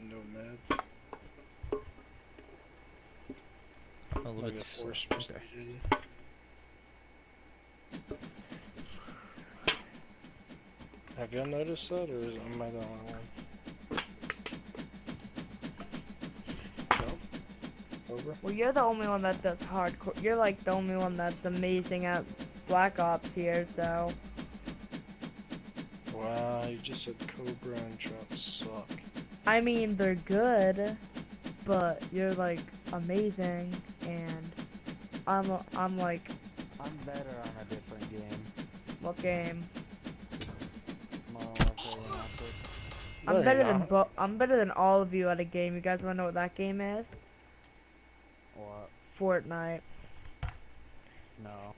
No med. A little Like bit a too force slow. was Okay. needed. Have y'all noticed that, or is am I the only one? Nope. Over. Well, you're the only one that does hardcore. You're like the only one that's amazing at Black Ops here, so. Wow, you just said Cobra and Trap suck. I mean, they're good, but you're like amazing, and I'm I'm like, I'm better on a different game. what game? Modern Warfare Remastered. I'm No, better you're than bo- I'm better than all of you at a game. You guys wanna know what that game is? What? Fortnite. No.